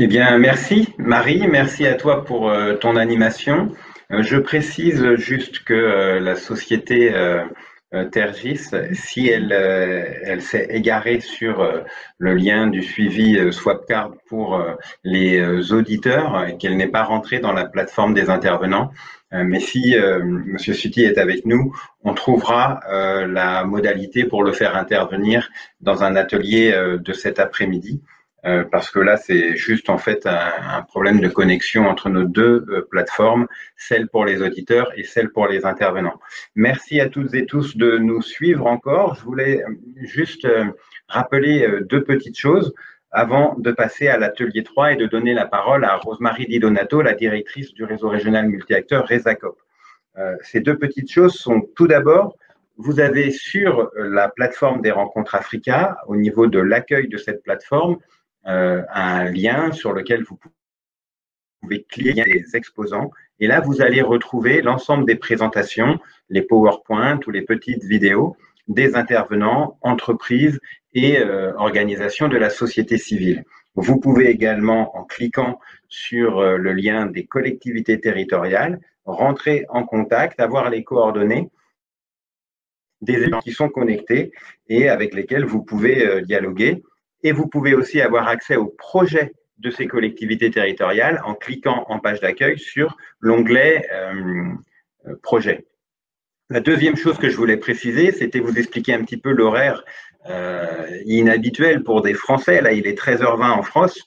Eh bien, merci Marie, merci à toi pour euh, ton animation. Euh, je précise juste que euh, la société Tergis, si elle, s'est égarée sur le lien du suivi Swapcard pour les auditeurs et qu'elle n'est pas rentrée dans la plateforme des intervenants, mais si Monsieur Suti est avec nous, on trouvera la modalité pour le faire intervenir dans un atelier de cet après-midi. Euh, parce que là, c'est juste en fait un, problème de connexion entre nos deux euh, plateformes, celle pour les auditeurs et celle pour les intervenants. Merci à toutes et tous de nous suivre encore. Je voulais euh, juste rappeler deux petites choses avant de passer à l'atelier 3 et de donner la parole à Rosemarie Di Donato, la directrice du réseau régional multi-acteurs RESACOP. ces deux petites choses sont tout d'abord, vous avez sur la plateforme des rencontres Africa, au niveau de l'accueil de cette plateforme, un lien sur lequel vous pouvez cliquer les exposants. Et là, vous allez retrouver l'ensemble des présentations, les PowerPoint ou les petites vidéos des intervenants, entreprises et euh, organisations de la société civile. Vous pouvez également, en cliquant sur euh, le lien des collectivités territoriales, rentrer en contact, avoir les coordonnées des gens qui sont connectés et avec lesquels vous pouvez dialoguer et vous pouvez aussi avoir accès au projet de ces collectivités territoriales en cliquant en page d'accueil sur l'onglet euh, euh, projet. La deuxième chose que je voulais préciser, c'était vous expliquer un petit peu l'horaire euh, inhabituel pour des Français. Là, il est 13h20 en France.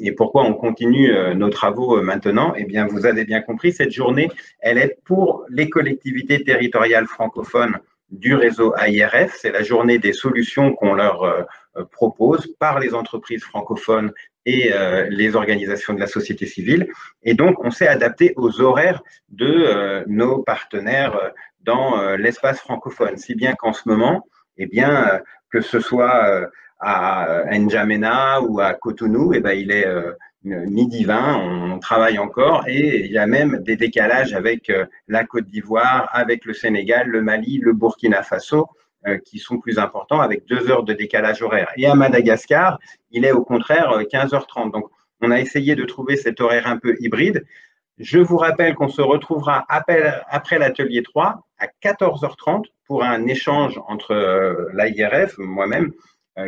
et pourquoi on continue nos travaux maintenant? Eh bien, vous avez bien compris, cette journée, elle est pour les collectivités territoriales francophones du réseau AIRF. C'est la journée des solutions qu'on leur euh, propose par les entreprises francophones et euh, les organisations de la société civile. Et donc, on s'est adapté aux horaires de euh, nos partenaires dans l'espace francophone, si bien qu'en ce moment, eh bien, que ce soit à N'Djamena ou à Cotonou, eh ben, il est midi 20, on travaille encore et il y a même des décalages avec la Côte d'Ivoire, avec le Sénégal, le Mali, le Burkina Faso. Euh, qui sont plus importants avec deux heures de décalage horaire. Et à Madagascar, il est au contraire 15h30. Euh, Donc, on a essayé de trouver cet horaire un peu hybride. Je vous rappelle qu'on se retrouvera après l'atelier 3 à 14h30 pour un échange entre euh, l'AIRF, moi-même,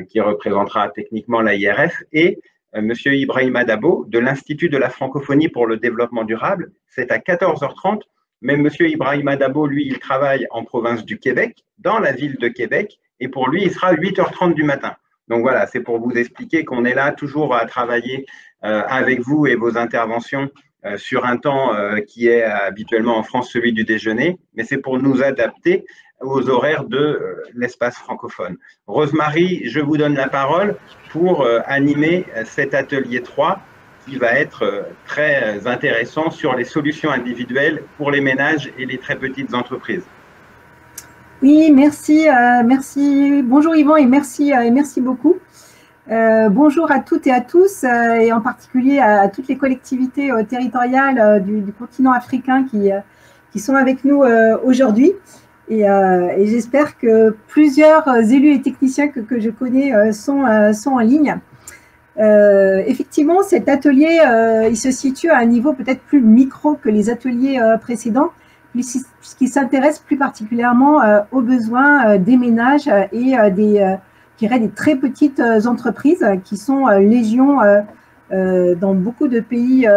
qui représentera techniquement l'AIRF, et M. Ibrahima Dabo de l'Institut de la francophonie pour le développement durable. C'est à 14h30 mais M. Ibrahim Adabo, lui, il travaille en province du Québec, dans la ville de Québec, et pour lui, il sera à 8h30 du matin. Donc voilà, c'est pour vous expliquer qu'on est là toujours à travailler euh, avec vous et vos interventions euh, sur un temps euh, qui est habituellement en France celui du déjeuner, mais c'est pour nous adapter aux horaires de l'espace francophone. Rosemary, je vous donne la parole pour animer cet atelier 3 qui va être euh, très intéressant sur les solutions individuelles pour les ménages et les très petites entreprises. Oui, merci, euh, merci. Bonjour Yvan et merci, euh, merci beaucoup. bonjour à toutes et à tous, et en particulier à, toutes les collectivités territoriales du, continent africain qui, qui sont avec nous aujourd'hui. Et, et j'espère que plusieurs élus et techniciens que, que je connais sont, sont en ligne. Euh, effectivement, cet atelier, euh, il se situe à un niveau peut-être plus micro que les ateliers euh, précédents, puisqu'il s'intéresse plus particulièrement aux besoins des ménages et des, des très petites entreprises qui sont légion dans beaucoup de pays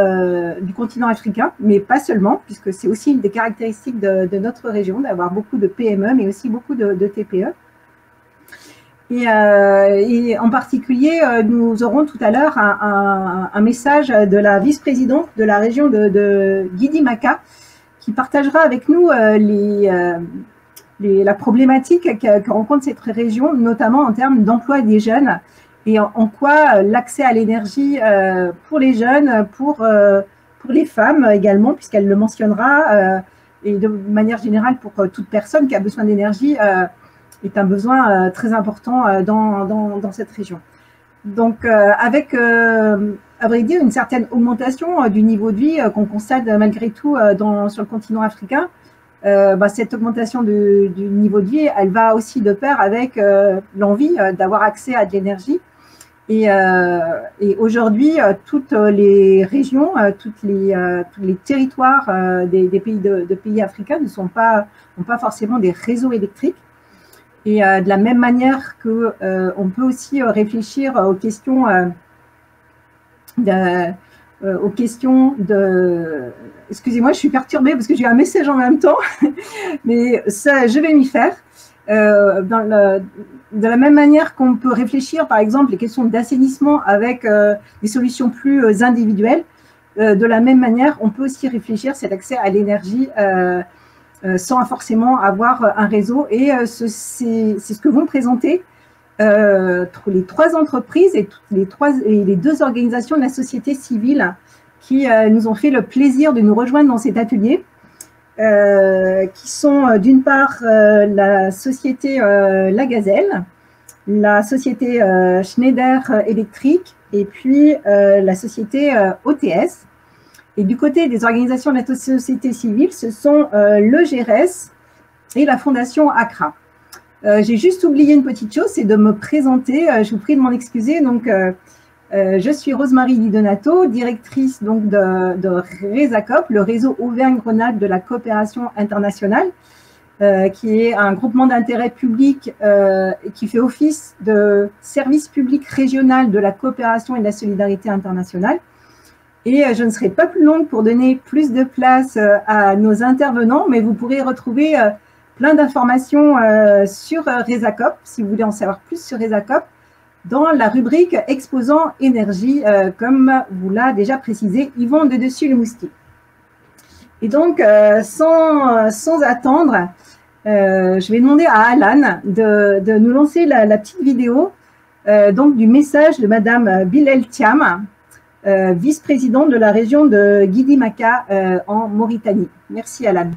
du continent africain, mais pas seulement, puisque c'est aussi une des caractéristiques de, notre région d'avoir beaucoup de PME, mais aussi beaucoup de, TPE. Euh, et, en particulier, euh, nous aurons tout à l'heure un, message de la vice-présidente de la région de, de Guidi-Maca qui partagera avec nous euh, la problématique que, rencontre cette région, notamment en termes d'emploi des jeunes et en, quoi l'accès à l'énergie pour les jeunes, pour, pour les femmes également, puisqu'elle le mentionnera, et de manière générale pour toute personne qui a besoin d'énergie est un besoin euh, très important euh, dans, dans, cette région. Donc, euh, avec, à vrai dire, une certaine augmentation du niveau de vie qu'on constate malgré tout dans, sur le continent africain, bah, cette augmentation du niveau de vie, elle va aussi de pair avec l'envie d'avoir accès à de l'énergie Et, et aujourd'hui, toutes les régions, toutes les, tous les territoires des, pays de, pays africains ne sont pas, n'ont pas forcément des réseaux électriques. Et de la même manière que on peut aussi réfléchir aux questions de, aux questions de. Excusez-moi, je suis perturbée parce que j'ai un message en même temps, mais ça, je vais m'y faire. Euh, de la même manière qu'on peut réfléchir, par exemple, les questions d'assainissement avec euh, des solutions plus euh, individuelles, euh, de la même manière, on peut aussi réfléchir cet accès à l'énergie sans forcément avoir un réseau. Et c'est ce que vont présenter les trois entreprises et, les, deux organisations de la société civile qui nous ont fait le plaisir de nous rejoindre dans cet atelier, qui sont d'une part la société La Gazelle, la société Schneider Electric et puis la société OTS. Et du côté des organisations de la société civile, ce sont le GRS et la fondation ACRA. Euh, j'ai juste oublié une petite chose, c'est de me présenter. Euh, je vous prie de m'en excuser. Donc, euh, je suis Rosemarie Di Donato, directrice donc de, RESACOP, le réseau Auvergne-Rhône-Alpes de la coopération internationale, qui est un groupement d'intérêt public qui fait office de service public régional de la coopération et de la solidarité internationale. Et je ne serai pas plus longue pour donner plus de place à nos intervenants, mais vous pourrez retrouver plein d'informations euh, sur euh, Resacop, si vous voulez en savoir plus sur Resacop, dans la rubrique Exposant énergie, euh, comme vous l'a déjà précisé Yvon de Dessus le Moustique. Et donc, sans, sans attendre, je vais demander à Alan de, de nous lancer la, petite vidéo donc du message de Madame Bilal Thiam, vice-présidente de la région de Guidimaka en Mauritanie. Merci Alan.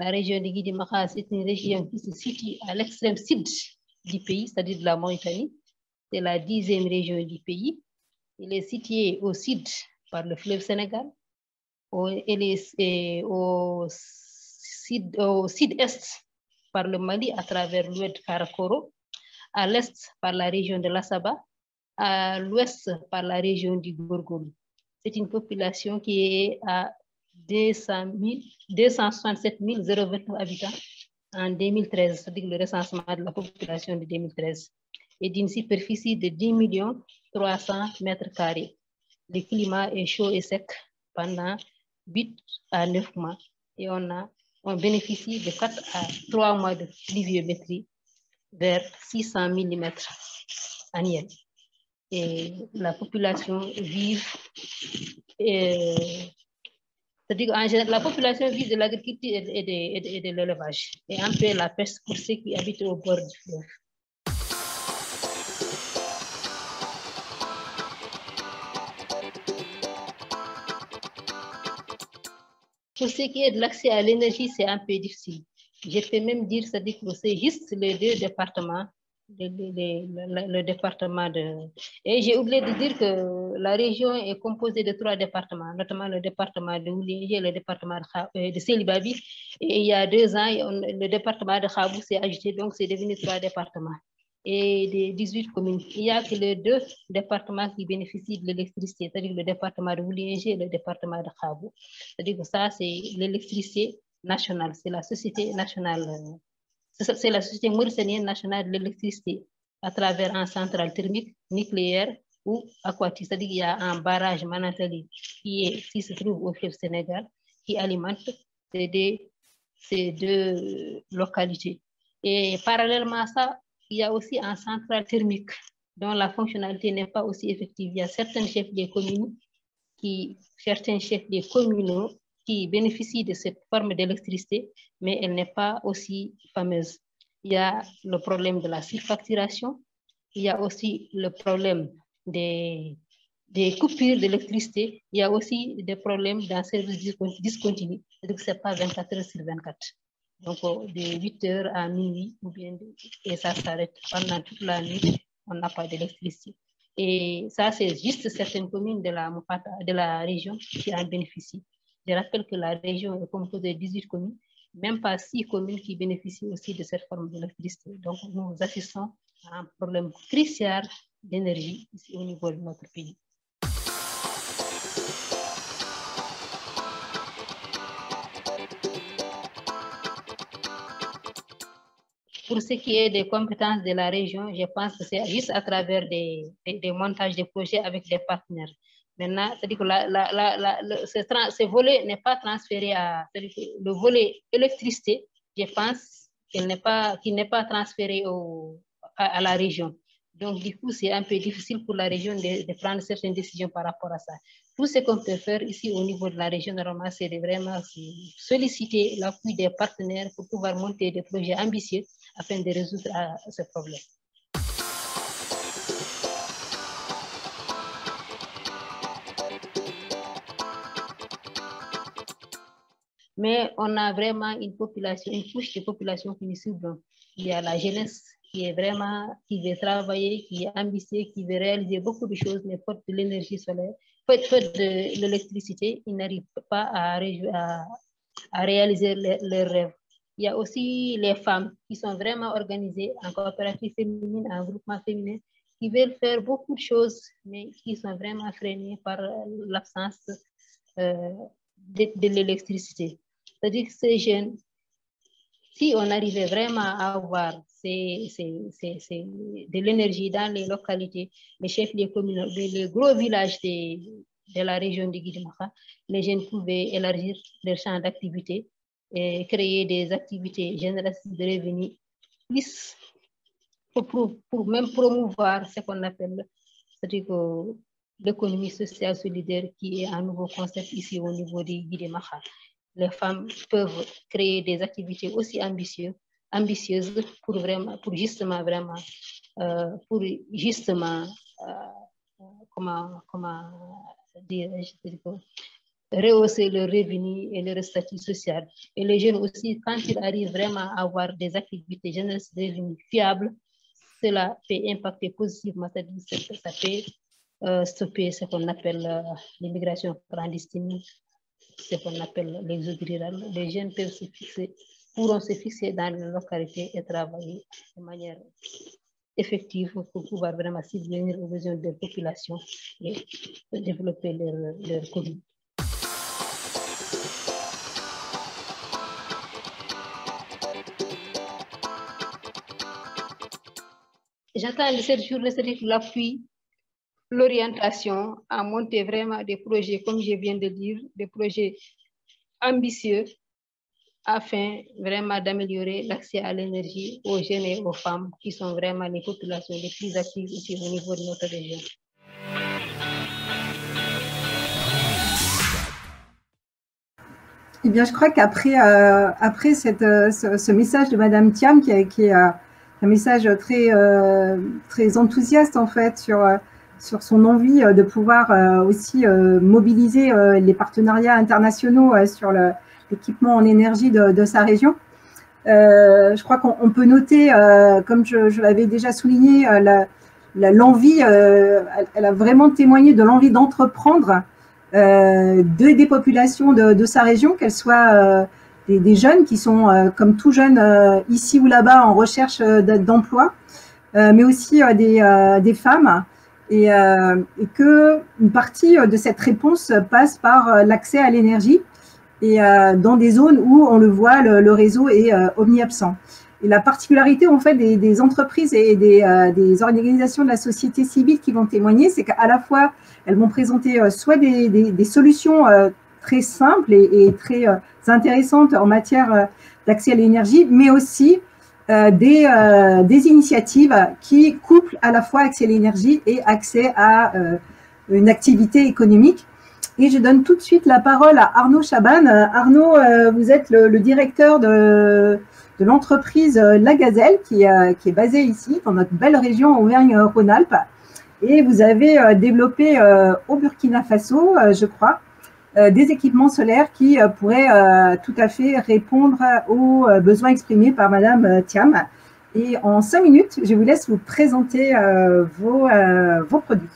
La région de Guidi-Maha, c'est une région qui se situe à l'extrême sud du pays, c'est-à-dire de la Mauritanie. C'est la dixième région du pays. Il est situé au sud par le fleuve Sénégal, au, est, au sud-est par le Mali à travers l'ouest Karakoro, à l'est par la région de Lassaba, à l'ouest par la région du Gourgoul. C'est une population qui est à 267 029 habitants en 2013, c'est-à-dire le recensement de la population de 2013, et d'une superficie de 10 millions 300 mètres carrés. Le climat est chaud et sec pendant 8 à 9 mois et on, a, on bénéficie de 4 à 3 mois de pluviométrie vers 600 mm annuels. Et la population vive et c'est-à-dire en général, la population vit de l'agriculture et de, l'élevage et un peu la pêche pour ceux qui habitent au bord du fleuve. Pour ce qui est de l'accès à l'énergie, c'est un peu difficile. Je peux même dire, c'est-à-dire que c'est juste les deux départements le, le, le, département de... Et j'ai oublié de dire que la région est composée de trois départements, notamment le département de Oulié le département de, euh, de Selibabi. Et il y a deux ans, le département de Khabou s'est ajouté, donc c'est devenu trois départements. Et des 18 communes. Il n'y a que les deux départements qui bénéficient de l'électricité, c'est-à-dire le département de Oulié et le département de Khabou. C'est-à-dire que ça, c'est l'électricité nationale, c'est la société nationale euh, c'est la Société mauritanienne nationale de l'électricité à travers un central thermique nucléaire ou aquatique. C'est-à-dire qu'il y a un barrage Manatali qui, se trouve au fleuve Sénégal qui alimente ces deux, ces deux localités. Et parallèlement à ça, il y a aussi un central thermique dont la fonctionnalité n'est pas aussi effective. Il y a certains chefs des communes qui, certains chefs des communaux qui bénéficient de cette forme d'électricité, mais elle n'est pas aussi fameuse. Il y a le problème de la surfacturation, il y a aussi le problème des, coupures d'électricité, il y a aussi des problèmes d'un service discontinu, donc ce n'est pas 24 heures sur 24. Donc, de 8 heures à minuit, ou bien et ça s'arrête pendant toute la nuit, on n'a pas d'électricité. Et ça, c'est juste certaines communes de la, de la région qui en bénéficient. Je rappelle que la région est composée de 18 communes, même pas 6 communes qui bénéficient aussi de cette forme d'électricité. Donc, nous assistons à un problème crucial d'énergie au niveau de notre pays. Pour ce qui est des compétences de la région, je pense que c'est juste à travers des, des, montages de projets avec des partenaires. Maintenant, c'est-à-dire que la, ce, volet n'est pas transféré à le volet électricité, je pense qu'il n'est pas, n'est pas transféré au, à, la région. Donc, du coup, c'est un peu difficile pour la région de, de, prendre certaines décisions par rapport à ça. Tout ce qu'on peut faire ici au niveau de la région, normalement, c'est vraiment solliciter l'appui des partenaires pour pouvoir monter des projets ambitieux afin de résoudre à, ce problème. Mais on a vraiment une population, une couche de population suit. Il y a la jeunesse qui est vraiment, qui veut travailler, qui est ambitieux, qui veut réaliser beaucoup de choses, mais faute de l'énergie solaire, faute de l'électricité, ils n'arrivent pas à réaliser leurs rêves. Il y a aussi les femmes qui sont vraiment organisées en coopérative féminine, en groupement féminin, qui veulent faire beaucoup de choses, mais qui sont vraiment freinées par l'absence euh, de, l'électricité. Ces jeunes, si on arrivait vraiment à avoir de l'énergie dans les localités, les chefs des communes, les gros villages de, la région de Guidimaka, les jeunes pouvaient élargir leur champ d'activité et créer des activités génératrices de revenus, pour, même promouvoir ce qu'on appelle l'économie sociale solidaire qui est un nouveau concept ici au niveau de Guidemaka. Les femmes peuvent créer des activités aussi ambitieuses, ambitieuses pour, vraiment, pour justement, vraiment, euh, pour justement, euh, comment, comment dire, rehausser le revenu et le statut social. Et les jeunes aussi, quand ils arrivent vraiment à avoir des activités généreuses de revenus fiables, cela peut impacter positivement, ça peut euh, stopper ce qu'on appelle euh, l'immigration clandestine, ce qu'on appelle rural. Les jeunes peuvent se fixer, pourront se fixer dans les localités et travailler de manière effective pour pouvoir vraiment subvenir aux besoins de la population et développer leur, leur Covid. J'attends c'est l'appui, l'orientation à monter vraiment des projets, comme je viens de dire, des projets ambitieux afin vraiment d'améliorer l'accès à l'énergie aux jeunes et aux femmes qui sont vraiment les populations les plus actives ici au niveau de notre région. Eh bien, je crois qu'après euh, après cette, euh, ce, message de Madame Thiam, qui, qui est euh, un message très, très enthousiaste en fait sur, sur son envie de pouvoir aussi mobiliser les partenariats internationaux sur l'équipement en énergie de, sa région. Euh, je crois qu'on peut noter, euh, comme je, l'avais déjà souligné, euh, l'envie, elle, a vraiment témoigné de l'envie d'entreprendre des populations de, sa région, qu'elles soient des, jeunes qui sont, comme tout jeunes, ici ou là-bas en recherche d'emploi, mais aussi des, femmes. Et, et que une partie de cette réponse passe par l'accès à l'énergie et euh, dans des zones où on le voit, le, réseau est euh, omniabsent. Et la particularité en fait des, entreprises et des, euh, organisations de la société civile qui vont témoigner, c'est qu'à la fois elles vont présenter soit des, solutions très simples et très intéressantes en matière d'accès à l'énergie, mais aussi des, des, initiatives qui couplent à la fois accès à l'énergie et accès à une activité économique. Et je donne tout de suite la parole à Arnaud Chaban. Euh, Arnaud, euh, vous êtes le, directeur de, l'entreprise euh, La Gazelle, qui, est basée ici, dans notre belle région Auvergne-Rhône-Alpes. Et vous avez développé au Burkina Faso, je crois, des équipements solaires qui pourraient tout à fait répondre aux besoins exprimés par Madame Thiam. Et en cinq minutes, je vous laisse vous présenter vos, produits.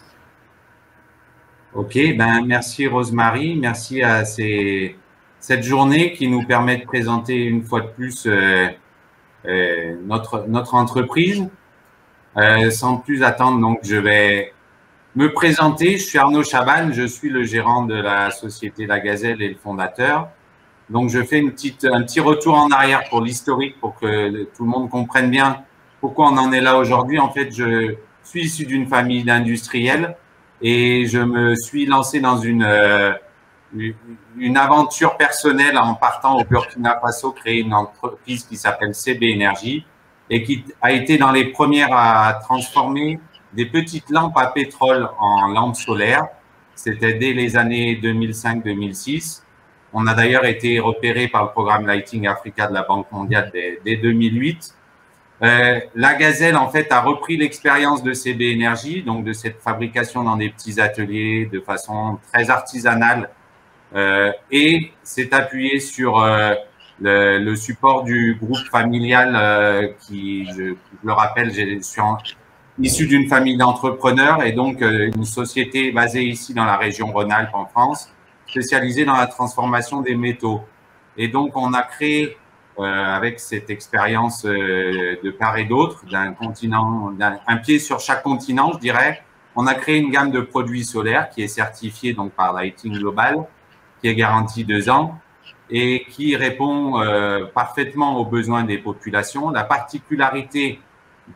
Ok, ben merci Rosemary, merci à cette journée qui nous permet de présenter une fois de plus euh, euh, notre, entreprise. Euh, sans plus attendre, donc je vais me présenter. Je suis Arnaud Chaban, je suis le gérant de la société La Gazelle et le fondateur. Donc je fais une petite, un petit retour en arrière pour l'historique pour que tout le monde comprenne bien pourquoi on en est là aujourd'hui. En fait, je suis issu d'une famille d'industriels et je me suis lancé dans une, euh, une aventure personnelle en partant au Burkina Faso créer une entreprise qui s'appelle CB Énergie et qui a été dans les premières à transformer des petites lampes à pétrole en lampes solaires. C'était dès les années 2005-2006. On a d'ailleurs été repéré par le programme Lighting Africa de la Banque mondiale dès, dès 2008. Euh, la Gazelle, en fait, a repris l'expérience de CB Énergie, donc de cette fabrication dans des petits ateliers de façon très artisanale, euh, et s'est appuyé sur euh, le, support du groupe familial qui, je, je, le rappelle, je suis en, issu d'une famille d'entrepreneurs et donc euh, une société basée ici dans la région Rhône-Alpes en France, spécialisée dans la transformation des métaux. Et donc, on a créé euh, avec cette expérience euh, de part et d'autre, d'un continent, un pied sur chaque continent, je dirais. On a créé une gamme de produits solaires qui est certifiée donc par Lighting Global, qui est garantie deux ans et qui répond euh, parfaitement aux besoins des populations. La particularité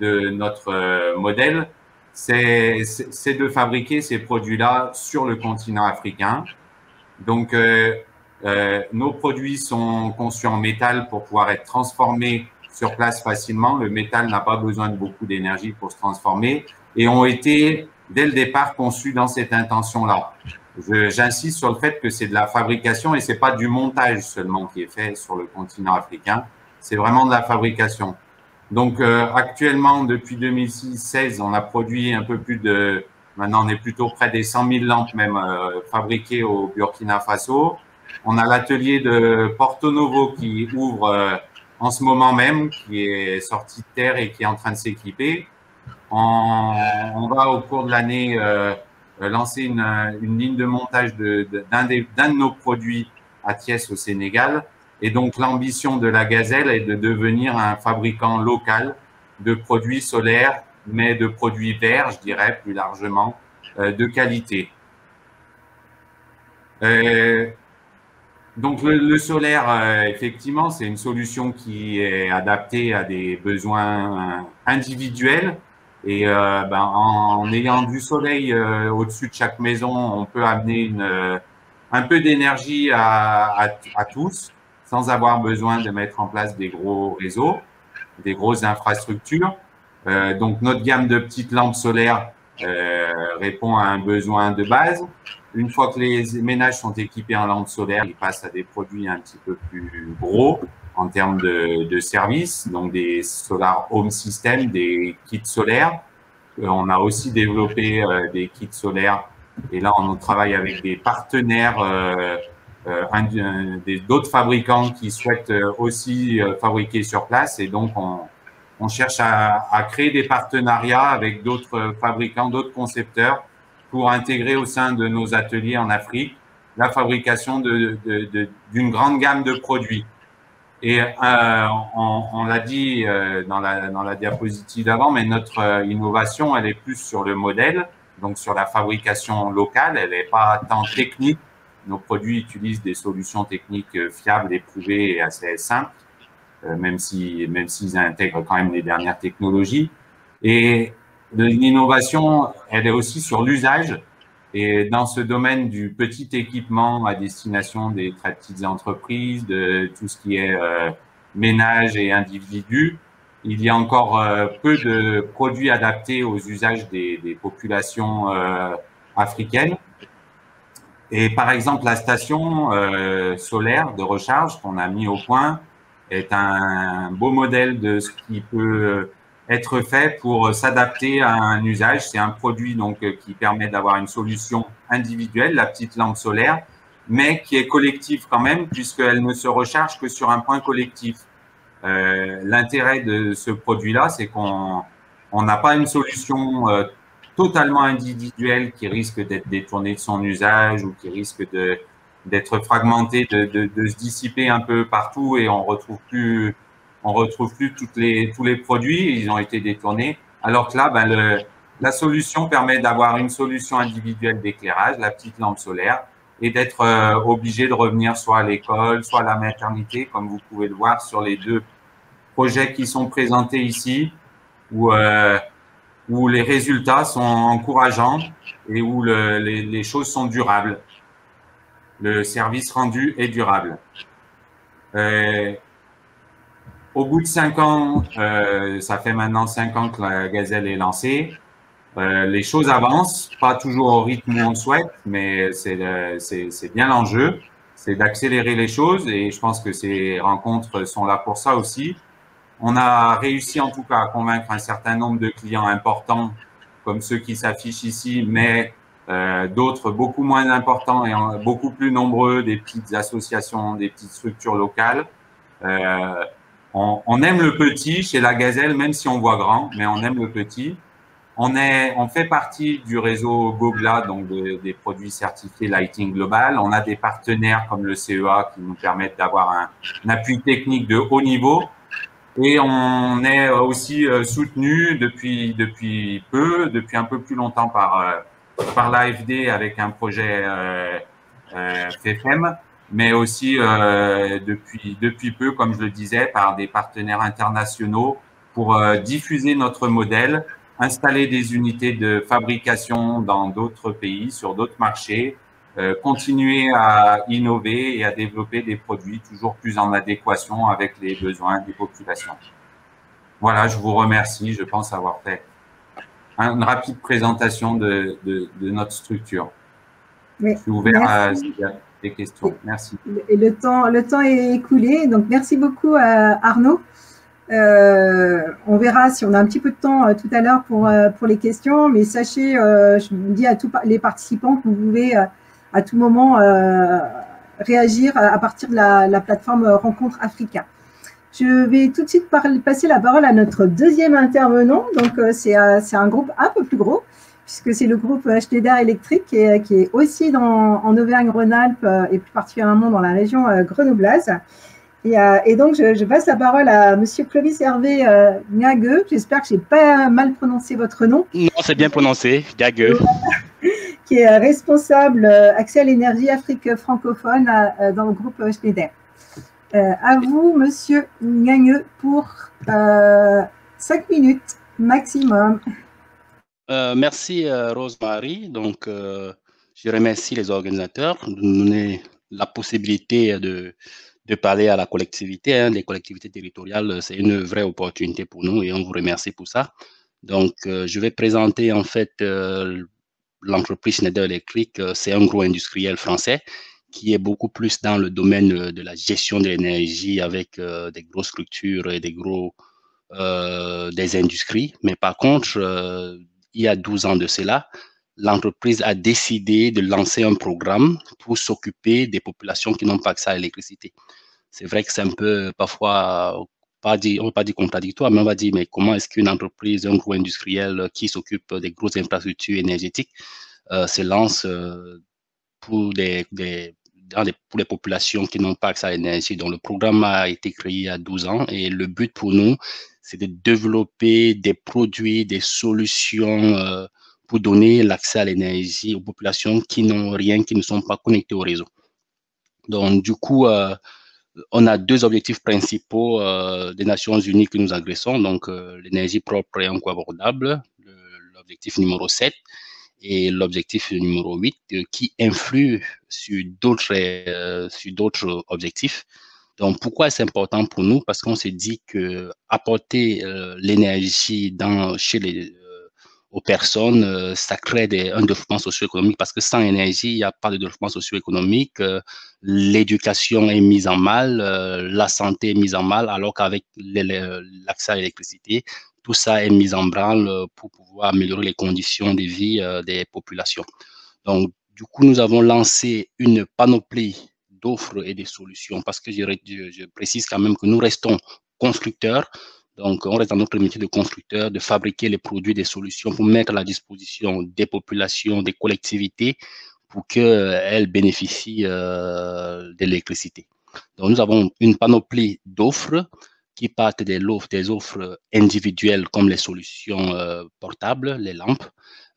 de notre euh, modèle, c'est de fabriquer ces produits-là sur le continent africain. Donc, euh, euh, nos produits sont conçus en métal pour pouvoir être transformés sur place facilement. Le métal n'a pas besoin de beaucoup d'énergie pour se transformer et ont été, dès le départ, conçus dans cette intention-là. J'insiste sur le fait que c'est de la fabrication et c'est pas du montage seulement qui est fait sur le continent africain. C'est vraiment de la fabrication. Donc euh, actuellement, depuis 2016, on a produit un peu plus de, maintenant on est plutôt près des 100 000 lampes même euh, fabriquées au Burkina Faso. On a l'atelier de Porto Novo qui ouvre euh, en ce moment même, qui est sorti de terre et qui est en train de s'équiper. On, on, va au cours de l'année euh, lancer une, une, ligne de montage d'un de, de, de, nos produits à Thiès au Sénégal. Et donc l'ambition de la Gazelle est de devenir un fabricant local de produits solaires, mais de produits verts, je dirais plus largement, euh, de qualité. Euh, donc le, solaire, euh, effectivement, c'est une solution qui est adaptée à des besoins individuels. Et ben, en, ayant du soleil au-dessus de chaque maison, on peut amener un peu d'énergie à, tous sans avoir besoin de mettre en place des gros réseaux, des grosses infrastructures. Euh, donc notre gamme de petites lampes solaires répond à un besoin de base. Une fois que les ménages sont équipés en lampes solaires, ils passent à des produits un petit peu plus gros en termes de, de services, donc des solar home systems, des kits solaires. Euh, on a aussi développé euh, des kits solaires et là on travaille avec des partenaires, euh, d'autres fabricants qui souhaitent aussi fabriquer sur place et donc on, cherche à, créer des partenariats avec d'autres fabricants, d'autres concepteurs pour intégrer au sein de nos ateliers en Afrique la fabrication d'une de, de, de, grande gamme de produits. Et euh, on, l'a dit euh, dans, la, diapositive d'avant, mais notre euh, innovation, elle est plus sur le modèle, donc sur la fabrication locale, elle n'est pas tant technique. Nos produits utilisent des solutions techniques euh, fiables, éprouvées et assez simples, euh, même si même s'ils intègrent quand même les dernières technologies. Et l'innovation, elle est aussi sur l'usage. Et dans ce domaine du petit équipement à destination des très petites entreprises, de tout ce qui est euh, ménage et individus, il y a encore peu de produits adaptés aux usages des, populations africaines. Et par exemple, la station euh, solaire de recharge qu'on a mis au point est un beau modèle de ce qui peut être fait pour s'adapter à un usage. C'est un produit donc qui permet d'avoir une solution individuelle, la petite lampe solaire, mais qui est collective quand même puisqu'elle ne se recharge que sur un point collectif. L'intérêt de ce produit-là, c'est qu'on n'a pas une solution totalement individuelle qui risque d'être détournée de son usage ou qui risque d'être fragmentée, de, se dissiper un peu partout et on retrouve plus on retrouve plus toutes les, tous les produits, ils ont été détournés. Alors que là, ben la solution permet d'avoir une solution individuelle d'éclairage, la petite lampe solaire, et d'être euh, obligé de revenir soit à l'école, soit à la maternité, comme vous pouvez le voir sur les deux projets qui sont présentés ici, où, euh, où les résultats sont encourageants et où le, les, choses sont durables. Le service rendu est durable. Euh, au bout de cinq ans, euh, ça fait maintenant cinq ans que la gazelle est lancée. Euh, les choses avancent, pas toujours au rythme où on le souhaite, mais c'est bien l'enjeu, c'est d'accélérer les choses et je pense que ces rencontres sont là pour ça aussi. On a réussi en tout cas à convaincre un certain nombre de clients importants, comme ceux qui s'affichent ici, mais euh, d'autres beaucoup moins importants et beaucoup plus nombreux, des petites associations, des petites structures locales. Euh, on, aime le petit chez la gazelle, même si on voit grand, mais on aime le petit. On, est, on fait partie du réseau Gogla, donc des produits certifiés Lighting Global. On a des partenaires comme le CEA qui nous permettent d'avoir un, appui technique de haut niveau. Et on est aussi euh, soutenu depuis, depuis peu, depuis un peu plus longtemps par, euh, par l'AFD avec un projet euh, euh FFM mais aussi euh, depuis, depuis peu, comme je le disais, par des partenaires internationaux pour euh, diffuser notre modèle, installer des unités de fabrication dans d'autres pays, sur d'autres marchés, euh, continuer à innover et à développer des produits toujours plus en adéquation avec les besoins des populations. Voilà, je vous remercie. Je pense avoir fait une rapide présentation de, de, de notre structure. Oui, je suis ouvert merci. à des questions. Merci. Et le temps, le temps est écoulé, donc merci beaucoup à Arnaud. Euh, on verra si on a un petit peu de temps euh, tout à l'heure pour, euh, pour les questions, mais sachez, je vous dis à tous les participants que vous pouvez à tout moment réagir à, partir de la, la, plateforme Rencontre Africa. Je vais tout de suite passer la parole à notre deuxième intervenant. Donc, c'est un groupe un peu plus gros puisque c'est le groupe Schneider Electric qui est, aussi dans, en Auvergne-Rhône-Alpes euh, et plus particulièrement dans la région euh, grenobloise. Et, euh, et donc, je, passe la parole à Monsieur Clovis Hervé euh, J'espère que je n'ai pas mal prononcé votre nom. Non, c'est bien prononcé, Ngague. qui est responsable accès à l'énergie Afrique francophone dans le groupe Schneider. à vous, Monsieur Ngague, pour cinq minutes maximum. Euh, merci euh, Rosemary. Donc, euh, je remercie les organisateurs de nous donner la possibilité de, de parler à la collectivité, hein, les collectivités territoriales. C'est une vraie opportunité pour nous et on vous remercie pour ça. Donc, je vais présenter en fait l'entreprise Schneider Electric. C'est un gros industriel français qui est beaucoup plus dans le domaine de la gestion de l'énergie avec des grosses structures et des gros des industries. Mais par contre, il y a 12 ans de cela, l'entreprise a décidé de lancer un programme pour s'occuper des populations qui n'ont pas accès à l'électricité. C'est vrai que c'est un peu parfois, pas dit, on va pas dire contradictoire, mais on va dire, mais comment est-ce qu'une entreprise, un gros industriel qui s'occupe des grosses infrastructures énergétiques euh, se lance euh, pour des, dans les, pour les populations qui n'ont pas accès à l'énergie? Donc, le programme a été créé il y a 12 ans et le but pour nous, c'est de développer des produits, des solutions euh, pour donner l'accès à l'énergie aux populations qui n'ont rien, qui ne sont pas connectées au réseau. Donc, du coup, euh, on a deux objectifs principaux euh, des Nations Unies que nous agressons, donc l'énergie propre et un coût abordable, l'objectif numéro 7, et l'objectif numéro 8, qui influent sur d'autres sur d'autres objectifs. Donc, pourquoi c'est important pour nous? Parce qu'on s'est dit que apporter euh, l'énergie dans, chez les, euh, aux personnes, euh, ça crée des, un développement socio-économique parce que sans énergie, il n'y a pas de développement socio-économique. L'éducation est mise en mal, la santé est mise en mal, alors qu'avec l'accès à l'électricité, tout ça est mis en branle pour pouvoir améliorer les conditions de vie des populations. Donc, du coup, nous avons lancé une panoplie d'offres et des solutions parce que je, précise quand même que nous restons constructeurs. Donc, on reste dans notre métier de constructeur, de fabriquer les produits, des solutions pour mettre à la disposition des populations, des collectivités, pour qu'elles bénéficient de l'électricité. Donc, nous avons une panoplie d'offres qui partent des offres, des offres individuelles comme les solutions portables, les lampes,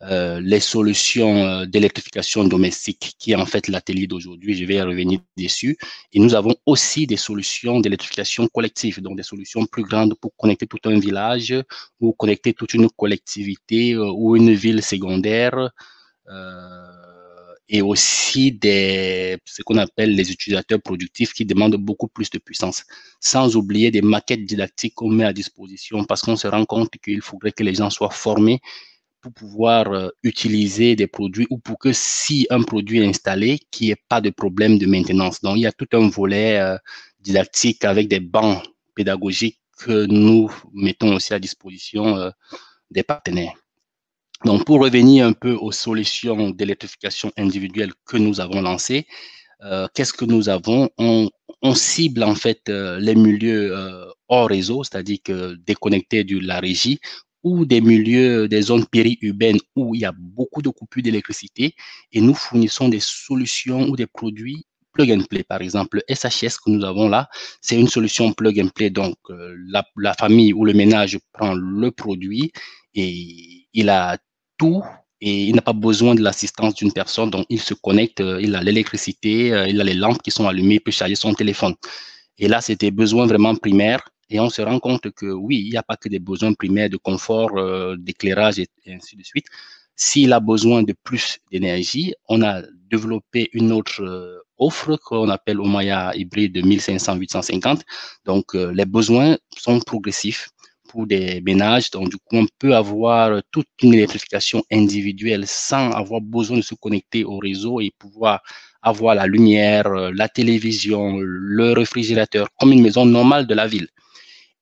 euh, les solutions euh, d'électrification domestique, qui est en fait l'atelier d'aujourd'hui. Je vais revenir dessus. Et nous avons aussi des solutions d'électrification collective, donc des solutions plus grandes pour connecter tout un village ou connecter toute une collectivité euh, ou une ville secondaire. Et aussi des, ce qu'on appelle les utilisateurs productifs qui demandent beaucoup plus de puissance, sans oublier des maquettes didactiques qu'on met à disposition parce qu'on se rend compte qu'il faudrait que les gens soient formés pour pouvoir euh, utiliser des produits ou pour que si un produit est installé, qu'il n'y ait pas de problème de maintenance. Donc, il y a tout un volet euh, didactique avec des bancs pédagogiques que nous mettons aussi à disposition euh, des partenaires. Donc, pour revenir un peu aux solutions d'électrification individuelle que nous avons lancées, qu'est-ce que nous avons? On, cible en fait les milieux hors réseau, c'est-à-dire déconnectés de la régie, ou des milieux, des zones périurbaines où il y a beaucoup de coupures d'électricité et nous fournissons des solutions ou des produits plug and play. Par exemple, SHS que nous avons là, c'est une solution plug and play. Donc, euh, la, famille ou le ménage prend le produit et il a et il n'a pas besoin de l'assistance d'une personne. Donc, il se connecte, euh, il a l'électricité, euh, il a les lampes qui sont allumées, il peut charger son téléphone. Et là, c'était besoin vraiment primaire et on se rend compte que oui, il n'y a pas que des besoins primaires de confort, euh, d'éclairage et, ainsi de suite. S'il a besoin de plus d'énergie, on a développé une autre offre qu'on appelle Omaya hybride de 1500-850. Donc, les besoins sont progressifs pour des ménages. Donc, du coup, on peut avoir toute une électrification individuelle sans avoir besoin de se connecter au réseau et pouvoir avoir la lumière, la télévision, le réfrigérateur, comme une maison normale de la ville.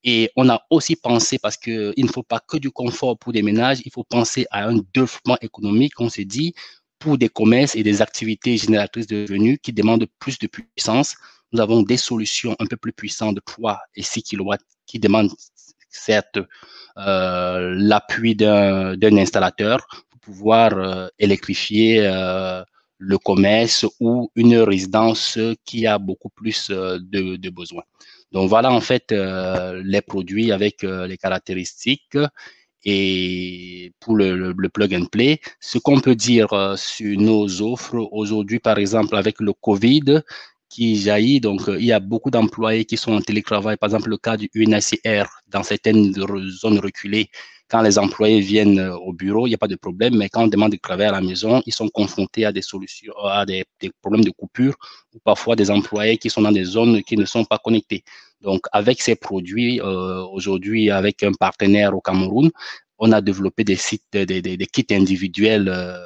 Et on a aussi pensé, parce qu'il ne faut pas que du confort pour des ménages, il faut penser à un développement économique, on s'est dit, pour des commerces et des activités génératrices de revenus qui demandent plus de puissance. Nous avons des solutions un peu plus puissantes de 3 et 6 kW qui demandent certes euh, l'appui d'un installateur pour pouvoir euh, électrifier euh, le commerce ou une résidence qui a beaucoup plus de, besoins. Donc voilà en fait les produits avec les caractéristiques et pour le, plug and play. Ce qu'on peut dire sur nos offres aujourd'hui, par exemple avec le Covid qui jaillit, donc il y a beaucoup d'employés qui sont en télétravail. Par exemple, le cas du UNHCR dans certaines zones reculées quand les employés viennent euh, au bureau, il n'y a pas de problème, mais quand on demande de travailler à la maison, ils sont confrontés à des solutions, à des, problèmes de coupure ou parfois des employés qui sont dans des zones qui ne sont pas connectées. Donc, avec ces produits, euh, aujourd'hui, avec un partenaire au Cameroun, on a développé des sites, des, kits individuels euh,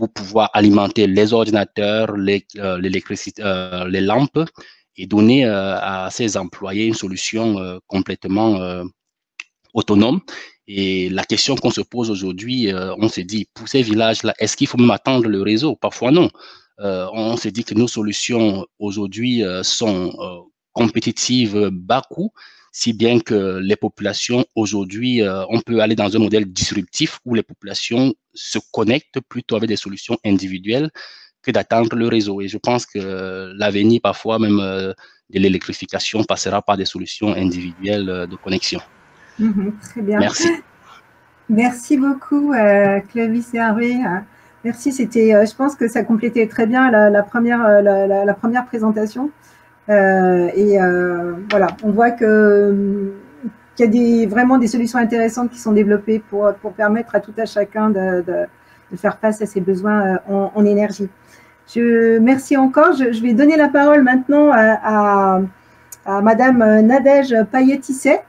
pour pouvoir alimenter les ordinateurs, les, l'électricité, les lampes et donner à ces employés une solution complètement autonome. Et la question qu'on se pose aujourd'hui, euh, on se dit, pour ces villages-là, est-ce qu'il faut même attendre le réseau? Parfois non. Euh, on se dit que nos solutions aujourd'hui euh, sont compétitives bas coût, si bien que les populations aujourd'hui, on peut aller dans un modèle disruptif où les populations se connectent plutôt avec des solutions individuelles que d'attendre le réseau. Et je pense que l'avenir, parfois même de l'électrification, passera par des solutions individuelles de connexion. Mhm, très bien. Merci. Merci beaucoup, euh, Clovis et Hervé. Merci, c'était, euh, je pense que ça complétait très bien la, première, euh, la, première présentation. Et voilà, on voit que qu'il y a des, vraiment des solutions intéressantes qui sont développées pour, pour permettre à tout à chacun de, de, faire face à ses besoins en, énergie. Je merci encore. Je, vais donner la parole maintenant à, à, Madame Nadège Payet-Tisset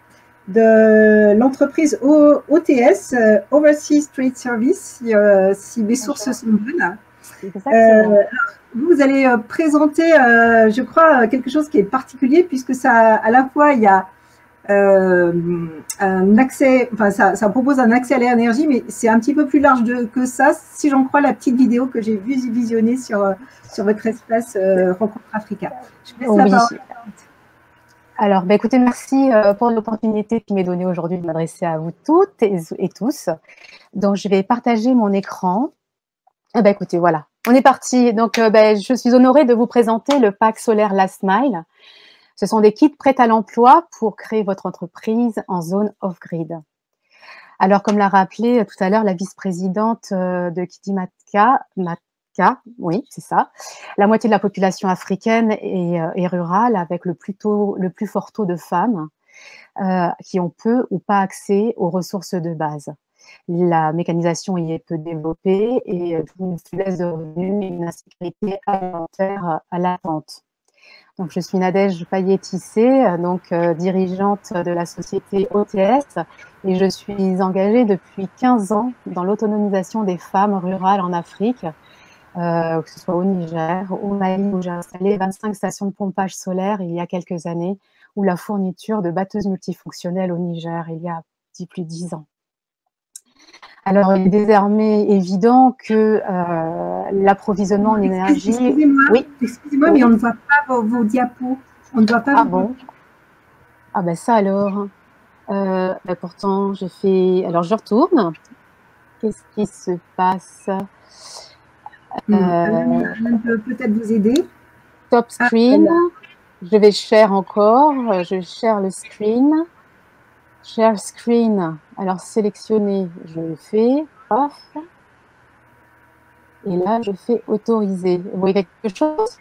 de l'entreprise OTS, euh, Overseas Trade Service, si, euh, mes sources sont bonnes. Euh, vous allez présenter, je crois, quelque chose qui est particulier puisque ça, à la fois, il y a un accès, enfin, ça, ça, propose un accès à l'énergie, mais c'est un petit peu plus large de, que ça, si j'en crois la petite vidéo que j'ai vu visionner sur, sur votre espace Rencontre Africa. Je laisse la parole. Alors, bah, écoutez, merci euh, pour l'opportunité qui m'est donnée aujourd'hui de m'adresser à vous toutes et, tous. Donc, je vais partager mon écran. Ah, bah, écoutez, voilà, on est parti. Donc, euh, bah, je suis honorée de vous présenter le pack solaire Last Mile. Ce sont des kits prêts à l'emploi pour créer votre entreprise en zone off-grid. Alors, comme l'a rappelé tout à l'heure la vice-présidente euh, de Kidimatka, oui, c'est ça. La moitié de la population africaine est, euh, rurale, avec le plus, fort taux de femmes euh, qui ont peu ou pas accès aux ressources de base. La mécanisation y est peu développée et une faiblesse de revenus et une insécurité alimentaire à l'attente. Donc, je suis Nadège Payet-Tissé, euh, dirigeante de la société OTS et je suis engagée depuis 15 ans dans l'autonomisation des femmes rurales en Afrique, euh, que ce soit au Niger, au Mali, où j'ai installé 25 stations de pompage solaire il y a quelques années, ou la fourniture de batteuses multifonctionnelles au Niger il y a plus de 10 ans. Alors, il est désormais évident que euh, l'approvisionnement en énergie. Excusez-moi, oui. excusez-moi mais on ne voit pas vos, diapos. On ne voit pas. Ah bon? Ah ben ça alors. Euh, ben pourtant, je fais. Alors, je retourne. Qu'est-ce qui se passe? Hmm, euh... peut peut-être vous aider. Top ah, screen. je vais share encore. Je share le screen. Share screen. Alors, sélectionner, je le fais. Off. Et là, je fais autoriser. Vous voyez quelque chose?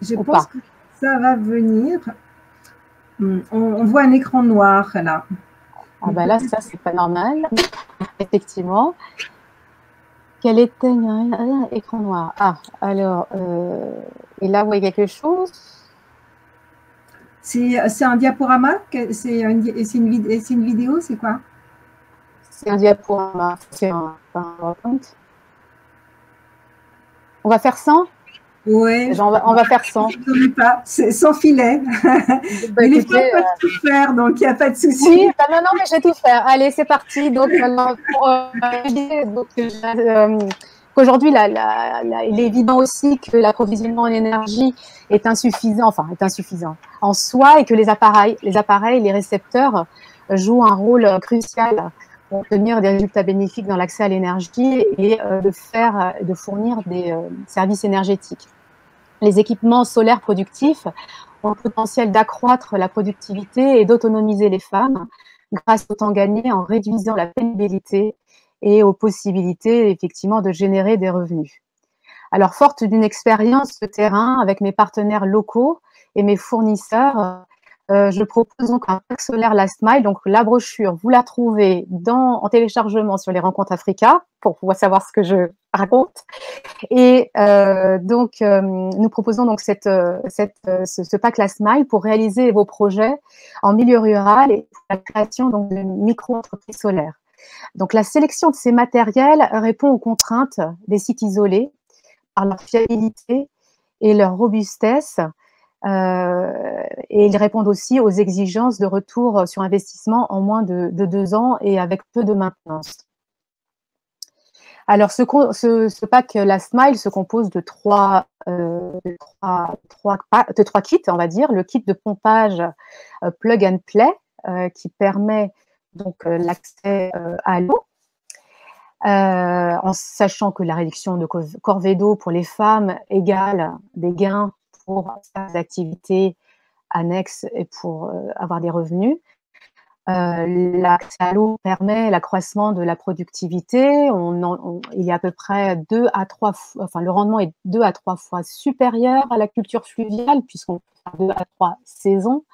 Je pense que ça va venir. Hmm, on, voit un écran noir là. Ah ben là, ça, c'est pas normal. Effectivement. Quel était un écran noir Ah, alors, euh, et là, vous voyez quelque chose? C'est un diaporama? C'est une, une, une, vidéo C'est quoi? C'est un diaporama. C'est un, PowerPoint. On va faire 100 Oui. On va, on va faire 100. Je ne pas, c'est sans filet. Bah, les femmes peuvent euh, tout faire, donc il n'y a pas de souci. Oui, bah, non, non, mais je vais tout faire. Allez, c'est parti. Donc, maintenant, pour, euh, donc, euh, Aujourd'hui, il est évident aussi que l'approvisionnement en énergie est insuffisant, enfin est insuffisant en soi, et que les appareils, les appareils, les récepteurs jouent un rôle crucial pour obtenir des résultats bénéfiques dans l'accès à l'énergie et euh, de faire, de fournir des euh, services énergétiques. Les équipements solaires productifs ont le potentiel d'accroître la productivité et d'autonomiser les femmes grâce au temps gagné en réduisant la pénibilité et aux possibilités effectivement de générer des revenus. Alors, forte d'une expérience de terrain avec mes partenaires locaux et mes fournisseurs, euh, je propose donc un pack solaire Last Mile. Donc, la brochure, vous la trouvez en téléchargement sur les rencontres Africa pour pouvoir savoir ce que je raconte. Et euh, donc, euh, nous proposons donc cette, ce, pack Last Mile pour réaliser vos projets en milieu rural et la création donc, de micro-entreprises solaires. Donc la sélection de ces matériels répond aux contraintes des sites isolés par leur fiabilité et leur robustesse. Euh, et ils répondent aussi aux exigences de retour sur investissement en moins de, deux ans et avec peu de maintenance. Alors, ce, pack Last Mile se compose de trois, euh, de trois, kits, on va dire. Le kit de pompage euh, plug and play qui permet donc euh, l'accès euh, à l'eau. Euh, en sachant que la réduction de corvée d'eau pour les femmes égale des gains pour des activités annexes et pour avoir des revenus. L'accès à l'eau permet l'accroissement de la productivité. Il y a à peu près deux à trois fois, enfin le rendement est deux à trois fois supérieur à la culture fluviale puisqu'on fait deux à trois saisons.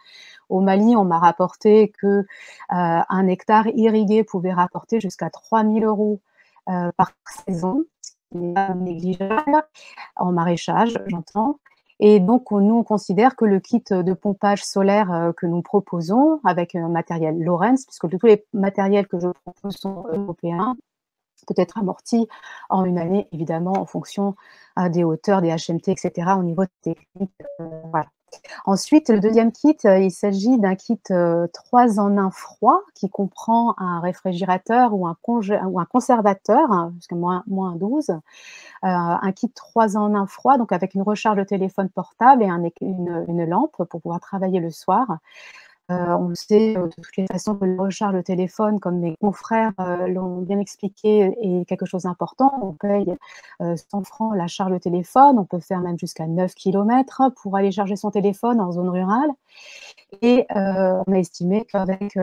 Au Mali, on m'a rapporté que euh, un hectare irrigué pouvait rapporter jusqu'à 3000 euros euh, par saison, ce qui n'est négligeable en maraîchage, j'entends. Et donc, nous, on considère que le kit de pompage solaire euh, que nous proposons avec un matériel Lorenz, puisque tous les matériels que je propose sont européens, peut être amorti en une année, évidemment, en fonction des hauteurs, des HMT, etc., au niveau technique. voilà Ensuite, le deuxième kit, il s'agit d'un kit 3 en 1 froid qui comprend un réfrigérateur ou un, conservateur hein, jusqu'à moins, moins 12, un kit 3 en 1 froid, donc avec une recharge de téléphone portable et une, lampe pour pouvoir travailler le soir. Euh, on sait euh, de toutes les façons que recharge de téléphone, comme mes confrères euh, l'ont bien expliqué, est quelque chose d'important. On paye 100 francs la charge de téléphone, on peut faire même jusqu'à 9 km pour aller charger son téléphone en zone rurale. Et on a estimé qu'avec,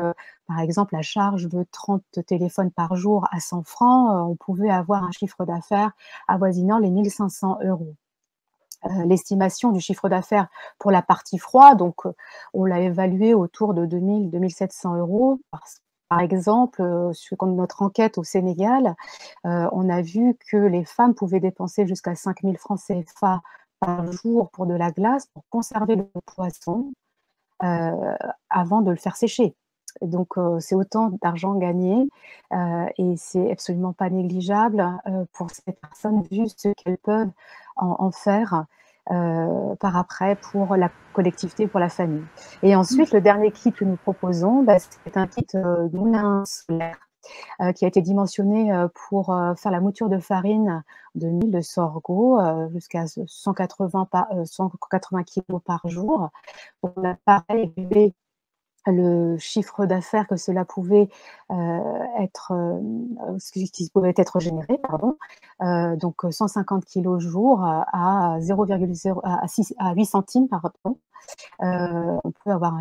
par exemple, la charge de 30 téléphones par jour à 100 francs, on pouvait avoir un chiffre d'affaires avoisinant les 1500 euros. Euh, l'estimation du chiffre d'affaires pour la partie froid. Donc, euh, on l'a évalué autour de 2000-2700 euros. Par, exemple, euh, sur notre enquête au Sénégal, on a vu que les femmes pouvaient dépenser jusqu'à 5000 francs CFA par jour pour de la glace, pour conserver le poisson avant de le faire sécher. Donc, c'est autant d'argent gagné et c'est absolument pas négligeable pour ces personnes vu ce qu'elles peuvent en, faire par après pour la collectivité, pour la famille. Et ensuite, le dernier kit que nous proposons, bah, c'est un kit moulin solaire qui a été dimensionné pour faire la mouture de farine de mille de sorgho jusqu'à 180, 180 kg par jour. Pour l'appareil le chiffre d'affaires que cela pouvait euh, être, euh, qui pouvait être généré, pardon, euh, donc 150 kg jour à 0,0 à, 6, à 8 centimes par on peut avoir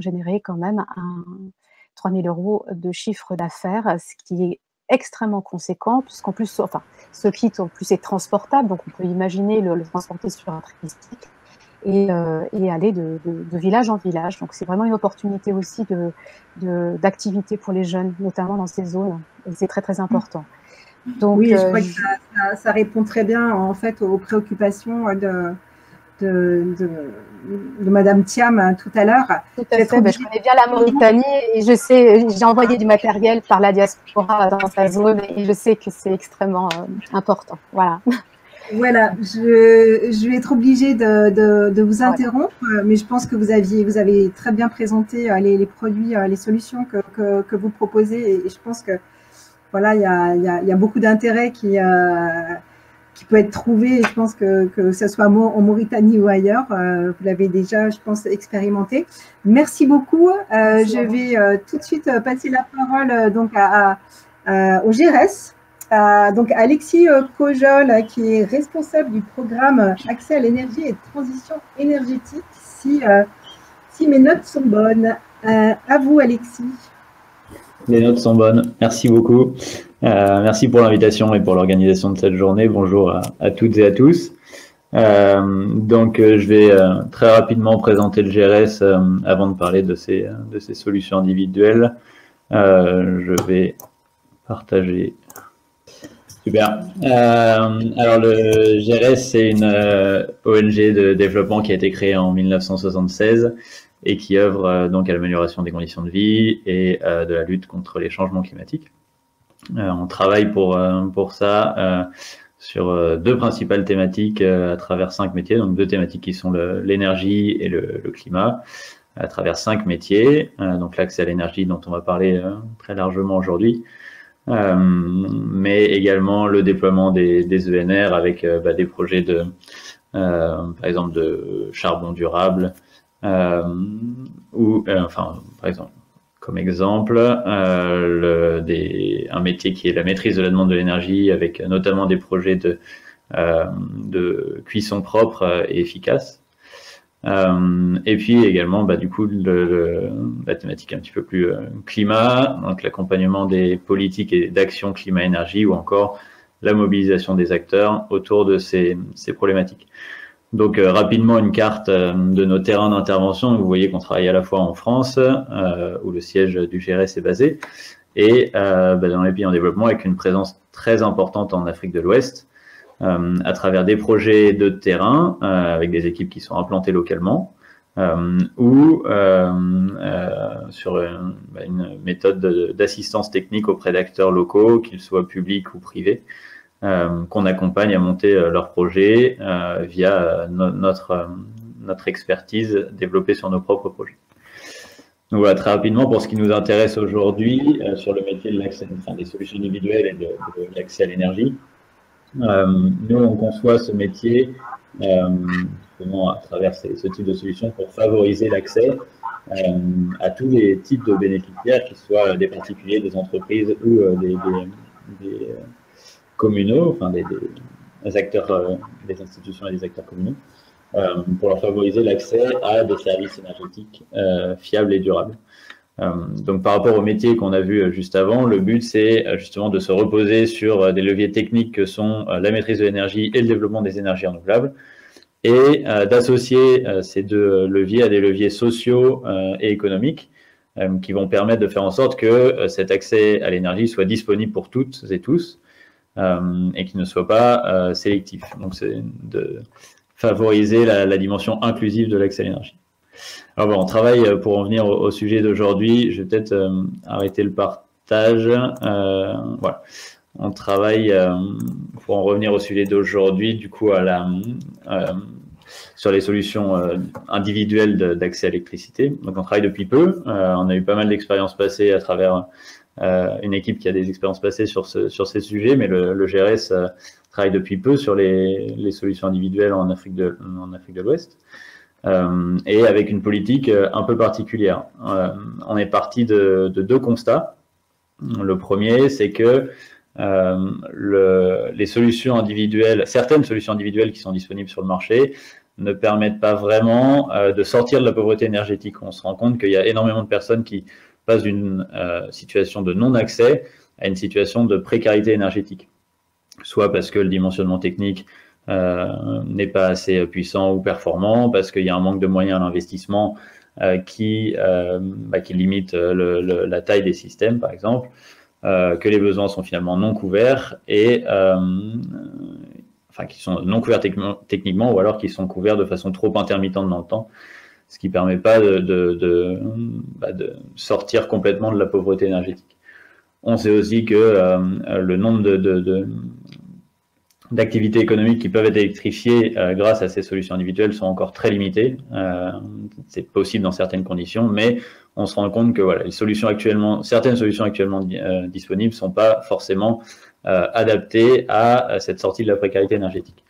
généré quand même un 3000 euros de chiffre d'affaires, ce qui est extrêmement conséquent, puisqu'en plus, enfin, ce kit en plus est transportable, donc on peut imaginer le, le transporter sur un tricycle euh, et, aller de, village en village. Donc c'est vraiment une opportunité aussi de, d'activité pour les jeunes, notamment dans ces zones. Et c'est très très important. Donc, oui, je crois euh, que ça, répond très bien en fait aux préoccupations de, de, de, Madame Thiam hein, tout à l'heure. Tout à fait. Ben, je connais bien la Mauritanie et je sais, j'ai envoyé du matériel par la diaspora dans sa zone et je sais que c'est extrêmement euh, important. Voilà. Voilà, je, vais être obligée de, vous interrompre, mais je pense que vous, aviez, vous avez très bien présenté euh, les, produits, euh, les solutions que, vous proposez, et, je pense que voilà, il y a, beaucoup d'intérêt qui, euh, qui peut être trouvé, et je pense que, que ce soit en Mauritanie ou ailleurs, vous l'avez déjà, je pense, expérimenté. Merci beaucoup. je vais tout de suite passer la parole donc à, au GRS donc Alexis Cojol, euh, qui est responsable du programme Accès à l'énergie et transition énergétique, si, euh, mes notes sont bonnes. Euh, à vous, Alexis. Les notes sont bonnes. Merci beaucoup. merci pour l'invitation et pour l'organisation de cette journée. Bonjour à, toutes et à tous. donc, je vais très rapidement présenter le GRS avant de parler de de ces solutions individuelles. je vais partager Super. Euh, alors le GRS, c'est une euh, ONG de développement qui a été créée en 1976 et qui œuvre euh, donc à l'amélioration des conditions de vie et de la lutte contre les changements climatiques. on travaille pour, ça sur deux principales thématiques à travers cinq métiers, donc deux thématiques qui sont l'énergie et le, climat, à travers cinq métiers, donc l'accès à l'énergie dont on va parler très largement aujourd'hui, euh, mais également le déploiement des, des ENR avec euh, bah, des projets de, euh, par exemple, de charbon durable, ou, enfin, par exemple, comme exemple, le, des, un métier qui est la maîtrise de la demande de l'énergie, avec notamment des projets de, de cuisson propre et efficace. Euh, et puis également, bah, du coup, le, la thématique un petit peu plus euh, climat, donc l'accompagnement des politiques et d'action climat-énergie, ou encore la mobilisation des acteurs autour de ces, ces problématiques. Donc euh, rapidement une carte de nos terrains d'intervention. Vous voyez qu'on travaille à la fois en France, où le siège du GRS est basé, et bah, dans les pays en développement avec une présence très importante en Afrique de l'Ouest, euh, à travers des projets de terrain euh, avec des équipes qui sont implantées localement. Euh, ou sur bah, une, méthode d'assistance technique auprès d'acteurs locaux, qu'ils soient publics ou privés, qu'on accompagne à monter leur projet via notre, expertise développée sur nos propres projets. Donc voilà, très rapidement, pour ce qui nous intéresse aujourd'hui, euh, sur le métier de l'accès, enfin, des solutions individuelles et de, l'accès à l'énergie, euh, nous, on conçoit ce métier euh, à travers ce type de solutions pour favoriser l'accès à tous les types de bénéficiaires, qu'ils soient des particuliers, des entreprises ou des, communaux, enfin des, acteurs, des institutions et des acteurs communaux. Euh, pour leur favoriser l'accès à des services énergétiques euh, fiables et durables. Euh, donc par rapport au métier qu'on a vu juste avant, le but c'est justement de se reposer sur des leviers techniques que sont la maîtrise de l'énergie et le développement des énergies renouvelables et d'associer ces deux leviers à des leviers sociaux et économiques qui vont permettre de faire en sorte que cet accès à l'énergie soit disponible pour toutes et tous et qui ne soit pas sélectif. Donc c'est de favoriser la, dimension inclusive de l'accès à l'énergie. On travaille euh, pour en venir au, sujet d'aujourd'hui. Je vais peut-être euh, arrêter le partage. Euh, voilà. On travaille pour en revenir au sujet d'aujourd'hui, du coup, à la, sur les solutions individuelles d'accès à l'électricité. Donc, on travaille depuis peu. on a eu pas mal d'expériences passées à travers une équipe qui a des expériences passées sur, sur ces sujets, mais le, le GRS travaille depuis peu sur les, solutions individuelles en Afrique de l'Ouest. Euh, et avec une politique euh, un peu particulière. Euh, on est parti de, deux constats. Le premier, c'est que le, les solutions individuelles, certaines solutions individuelles qui sont disponibles sur le marché, ne permettent pas vraiment de sortir de la pauvreté énergétique. On se rend compte qu'il y a énormément de personnes qui passent d'une situation de non-accès à une situation de précarité énergétique soit parce que le dimensionnement technique n'est pas assez puissant ou performant, parce qu'il y a un manque de moyens à l'investissement euh, qui, euh, bah, qui limite la taille des systèmes, par exemple, que les besoins sont finalement non couverts et enfin qui sont non couverts techniquement ou alors qui sont couverts de façon trop intermittente dans le temps, ce qui ne permet pas de, bah, de, sortir complètement de la pauvreté énergétique. On sait aussi que le nombre de, d'activités économiques qui peuvent être électrifiées euh, grâce à ces solutions individuelles sont encore très limitées. Euh, c'est possible dans certaines conditions, mais on se rend compte que voilà, les solutions actuellement, certaines solutions actuellement euh, disponibles sont pas forcément adaptées à cette sortie de la précarité énergétique.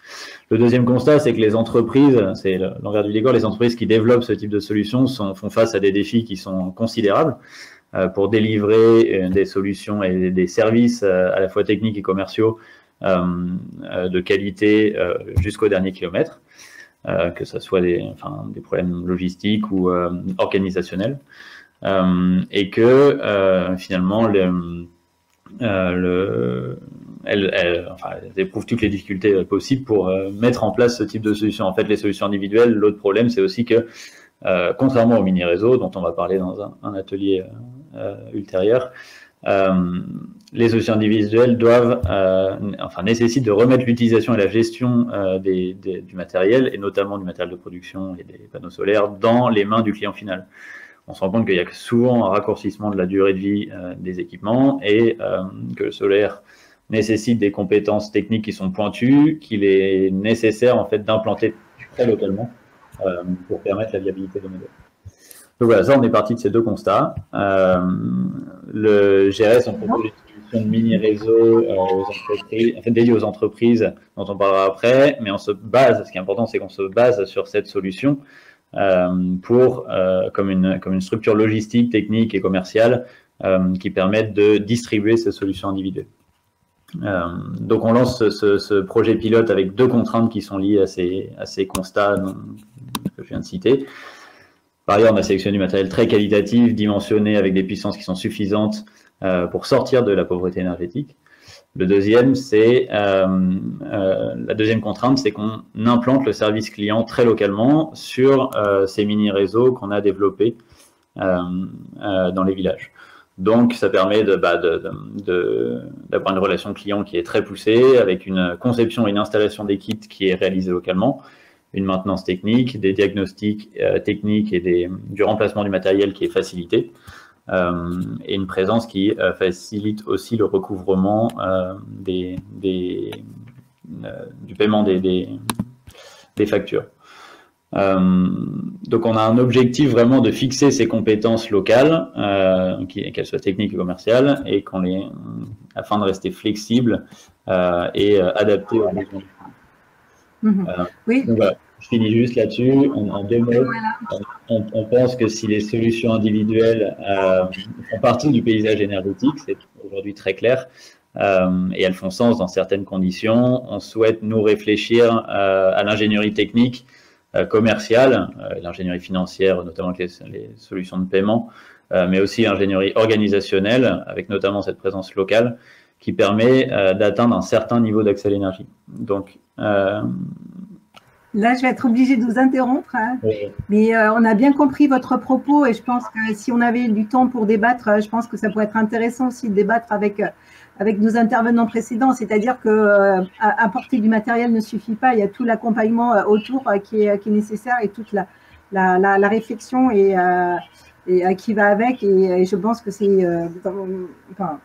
Le deuxième constat, c'est que les entreprises, c'est l'envers du décor, les entreprises qui développent ce type de solutions sont, font face à des défis qui sont considérables pour délivrer des solutions et des services à la fois techniques et commerciaux euh, euh, de qualité euh, jusqu'au dernier kilomètre, que ce soit des, problèmes logistiques ou organisationnels, et que finalement le, le, elle, elle, enfin, éprouve toutes les difficultés possibles pour mettre en place ce type de solution. En fait, les solutions individuelles, l'autre problème, c'est aussi que, contrairement au mini-réseau, dont on va parler dans un, atelier ultérieur, euh, les solutions individuelles doivent, euh, enfin, nécessitent de remettre l'utilisation et la gestion euh, des, du matériel, et notamment du matériel de production et des panneaux solaires, dans les mains du client final. On se rend compte qu'il y a souvent un raccourcissement de la durée de vie des équipements et que le solaire nécessite des compétences techniques qui sont pointues, qu'il est nécessaire en fait d'implanter très localement pour permettre la viabilité des modèles. Donc voilà, ça, on est parti de ces deux constats. Euh, le GRS, on propose une solution de mini-réseau euh, aux entreprises, aux entreprises, dont on parlera après, mais on se base, ce qui est important, c'est qu'on se base sur cette solution euh, pour, euh, comme, une, comme une structure logistique, technique et commerciale euh, qui permettent de distribuer ces solutions individuelles. Euh, donc on lance ce, ce, projet pilote avec deux contraintes qui sont liées à ces, à ces constats que je viens de citer. Par ailleurs, on a sélectionné du matériel très qualitatif, dimensionné avec des puissances qui sont suffisantes euh, pour sortir de la pauvreté énergétique. Le deuxième, c'est euh, euh, la deuxième contrainte, c'est qu'on implante le service client très localement sur ces mini réseaux qu'on a développés dans les villages. Donc, ça permet bah, d'avoir une relation client qui est très poussée, avec une conception et une installation des kits qui est réalisée localement, une maintenance technique, des diagnostics euh, techniques et des, du remplacement du matériel qui est facilité, euh, et une présence qui euh, facilite aussi le recouvrement des, du paiement des, des, factures. donc on a un objectif vraiment de fixer ces compétences locales, qu'elles soient techniques et commerciales, et qu'on les, afin de rester flexible et adapté aux besoins. Mhm. oui. Je finis juste là-dessus. En, deux mots, on, pense que si les solutions individuelles euh, font partie du paysage énergétique, c'est aujourd'hui très clair, euh, et elles font sens dans certaines conditions, on souhaite nous réfléchir euh, à l'ingénierie technique commerciale, l'ingénierie financière, notamment avec les, solutions de paiement, mais aussi l'ingénierie organisationnelle, avec notamment cette présence locale, qui permet d'atteindre un certain niveau d'accès à l'énergie. Donc, Là, je vais être obligée de vous interrompre, hein. mais euh, on a bien compris votre propos et je pense que si on avait du temps pour débattre, euh, je pense que ça pourrait être intéressant aussi de débattre avec, euh, avec nos intervenants précédents. C'est-à-dire que apporter du matériel ne suffit pas, il y a tout l'accompagnement autour qui est, qui, est, nécessaire et toute la, la, la, réflexion et, et, qui va avec. Et, je pense que c'est, enfin,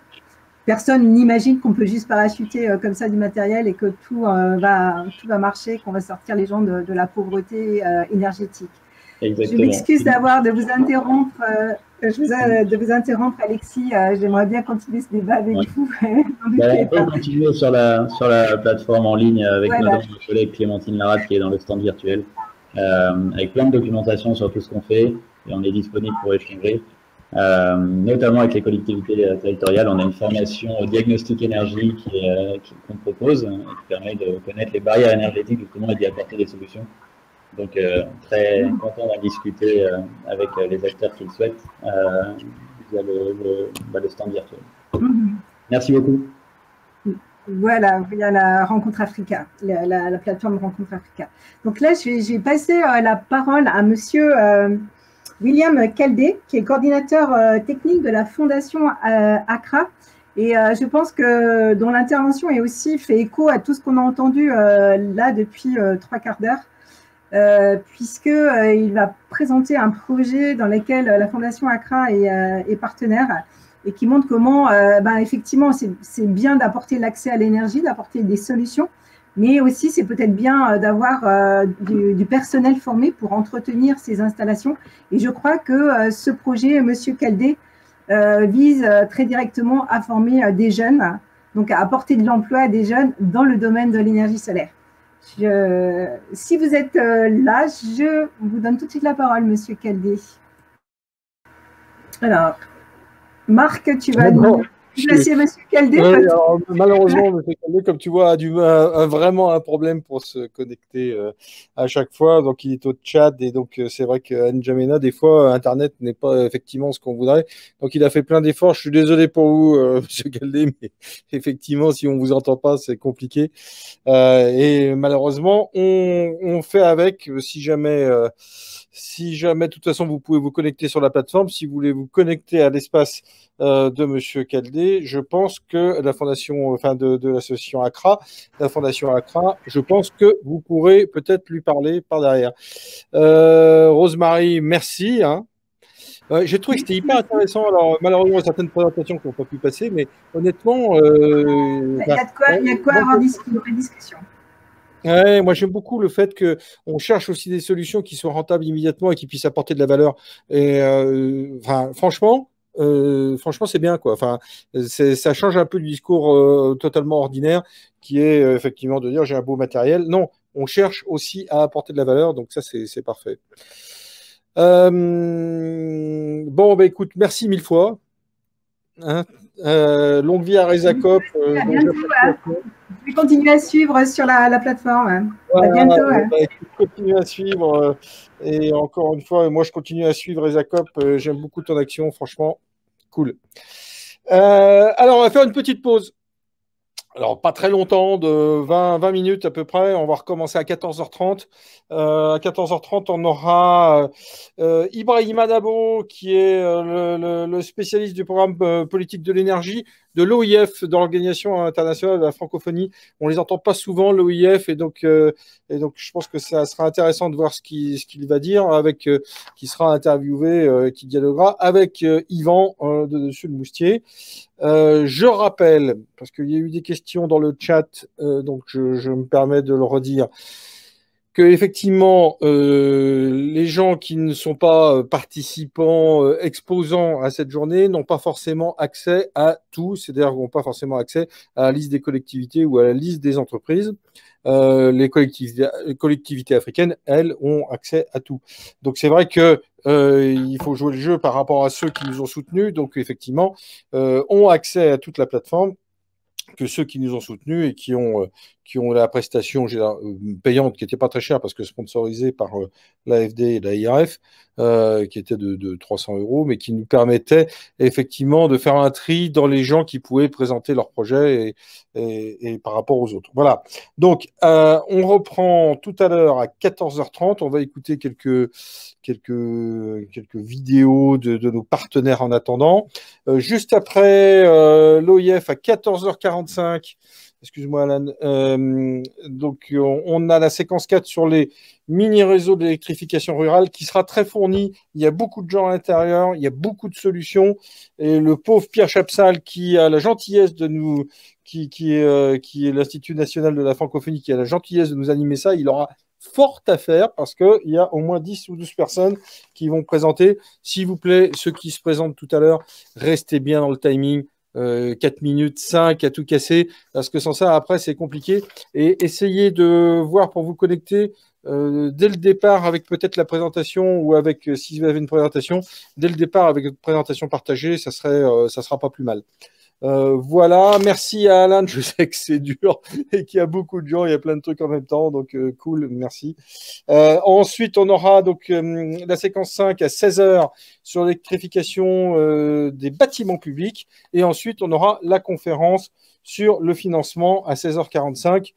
personne n'imagine qu'on peut juste parachuter euh, comme ça du matériel et que tout, euh, va, tout va marcher, qu'on va sortir les gens de, la pauvreté euh, énergétique. Je m'excuse d'avoir de vous interrompre. Je vous, de vous interrompre, Alexis. J'aimerais bien continuer ce débat avec vous. Bah, on peut continuer sur la, sur la plateforme en ligne avec notre collègue Clémentine Larade qui est dans le stand virtuel, avec plein de documentation sur tout ce qu'on fait et on est disponible pour échanger. Euh, notamment avec les collectivités euh, territoriales. On a une formation au diagnostic énergie euh, qu'on propose hein, qui permet de connaître les barrières énergétiques et d'y apporter des solutions. Donc très content d'en discuter avec les acteurs qui le souhaitent via le, bah, le, stand virtuel. Mhm. Merci beaucoup. Voilà, via la Rencontre Africa, la, la, plateforme Rencontre Africa. Donc là, je vais, je vais passer la parole à monsieur William Caldé, qui est coordinateur euh, technique de la Fondation euh, Accra. Et euh, je pense que dont l'intervention est aussi fait écho à tout ce qu'on a entendu là depuis trois quarts d'heure, puisqu'il va présenter un projet dans lequel la Fondation Accra est, partenaire et qui montre comment, ben, effectivement, c'est bien d'apporter l'accès à l'énergie, d'apporter des solutions, mais aussi c'est peut-être bien euh, d'avoir euh, du, personnel formé pour entretenir ces installations. Et je crois que euh, ce projet, Monsieur Caldé, vise très directement à former des jeunes, donc à apporter de l'emploi à des jeunes dans le domaine de l'énergie solaire. si vous êtes là, je vous donne tout de suite la parole, Monsieur Caldé. Alors, Marc, tu vas nous malheureusement, M. Caldé, comme tu vois, a, du, vraiment un problème pour se connecter euh, à chaque fois. Donc, il est au chat et donc euh, c'est vrai qu'à N'Djamena, des fois, Internet n'est pas effectivement ce qu'on voudrait. Donc, il a fait plein d'efforts. Je suis désolé pour vous, euh, M. Caldé, mais effectivement, si on vous entend pas, c'est compliqué. et malheureusement, on, on, fait avec. Si jamais si jamais, de toute façon, vous pouvez vous connecter sur la plateforme, si vous voulez vous connecter à l'espace euh, de Monsieur Caldé, je pense que la fondation, enfin de, l'association Accra, la fondation Accra, je pense que vous pourrez peut-être lui parler par derrière. Euh, Rosemary, merci. Hein. Euh, j'ai trouvé que c'était hyper intéressant. Alors, malheureusement, certaines présentations qui n'ont pas pu passer, mais honnêtement. il y a de quoi, il y a de quoi avoir discussion moi j'aime beaucoup le fait qu'on cherche aussi des solutions qui soient rentables immédiatement et qui puissent apporter de la valeur. Et euh, franchement, euh, franchement c'est bien quoi. Enfin, ça change un peu du discours euh, totalement ordinaire qui est effectivement de dire j'ai un beau matériel. Non, on cherche aussi à apporter de la valeur, donc ça c'est parfait. bon, bah écoute, merci mille fois. Hein. longue vie à Rezacop. Je vais continuer à suivre sur la, plateforme. à bientôt. continue à suivre. Euh, et encore une fois, moi, je continue à suivre Ezacop. Euh, j'aime beaucoup ton action. Franchement, cool. Euh, alors, on va faire une petite pause. Alors, pas très longtemps, de 20, 20 minutes à peu près. On va recommencer à 14h30. à 14h30, on aura Ibrahim Adabo, qui est le, spécialiste du programme politique de l'énergie, de l'OIF, de l'Organisation internationale de la francophonie. On les entend pas souvent, l'OIF, et donc, euh, et donc je pense que ça sera intéressant de voir ce qu'il va dire, avec euh, qui sera interviewé, euh, qui dialoguera avec Yvan de Dessus le Moustier. je rappelle, parce qu'il y a eu des questions dans le chat, donc je me permets de le redire que effectivement euh, les gens qui ne sont pas euh, participants, euh, exposants à cette journée n'ont pas forcément accès à tout, c'est-à-dire n'ont pas forcément accès à la liste des collectivités ou à la liste des entreprises. les collectivités, collectivités, africaines, elles, ont accès à tout. Donc c'est vrai que il faut jouer le jeu par rapport à ceux qui nous ont soutenus, donc effectivement, ont accès à toute la plateforme que ceux qui nous ont soutenus et qui ont qui ont la prestation euh, payante qui n'était pas très chère parce que sponsorisée par euh, l'AFD et l'AIRF, euh, qui était de, 300 euros, mais qui nous permettait effectivement de faire un tri dans les gens qui pouvaient présenter leur projet et, par rapport aux autres. Voilà. Donc, on reprend tout à l'heure à 14h30. On va écouter quelques, quelques, quelques vidéos de, nos partenaires en attendant. juste après l'OIF à 14h45 excuse-moi Alan. Euh, donc on, a la séquence 4 sur les mini-réseaux d'électrification rurale qui sera très fournie. Il y a beaucoup de gens à l'intérieur, il y a beaucoup de solutions. Et le pauvre Pierre Chapsal qui a la gentillesse de nous, qui, qui euh, qui est l'Institut national de la francophonie, qui a la gentillesse de nous animer ça, il aura fort à faire parce qu'il y a au moins 10 ou 12 personnes qui vont présenter. S'il vous plaît, ceux qui se présentent tout à l'heure, restez bien dans le timing 4 euh, minutes 5 à tout casser, parce que sans ça, après, c'est compliqué. Et essayez de voir pour vous connecter euh, dès le départ avec peut-être la présentation ou avec, euh, si vous avez une présentation, dès le départ avec une présentation partagée, ça serait, ça sera pas plus mal. Euh, voilà, merci à Alan. Je sais que c'est dur et qu'il y a beaucoup de gens, il y a plein de trucs en même temps, donc euh, cool, merci. Euh, ensuite, on aura donc la séquence 5 à 16h sur l'électrification des bâtiments publics et ensuite on aura la conférence sur le financement à 16h45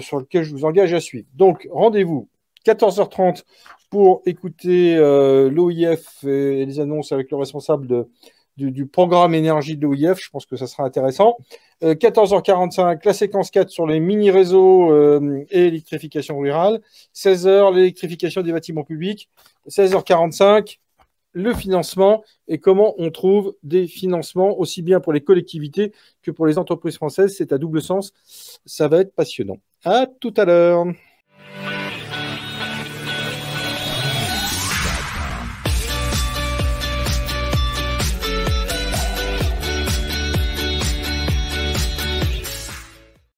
sur lequel je vous engage à suivre. Donc rendez-vous 14h30 pour écouter l'OIF et les annonces avec le responsable de du, programme énergie de l'OIF. Je pense que ça sera intéressant. 14h45, euh, la séquence 4 sur les mini-réseaux euh, et l'électrification rurale. 16h, l'électrification des bâtiments publics. 16h45, le financement et comment on trouve des financements aussi bien pour les collectivités que pour les entreprises françaises. C'est à double sens. Ça va être passionnant. À tout à l'heure.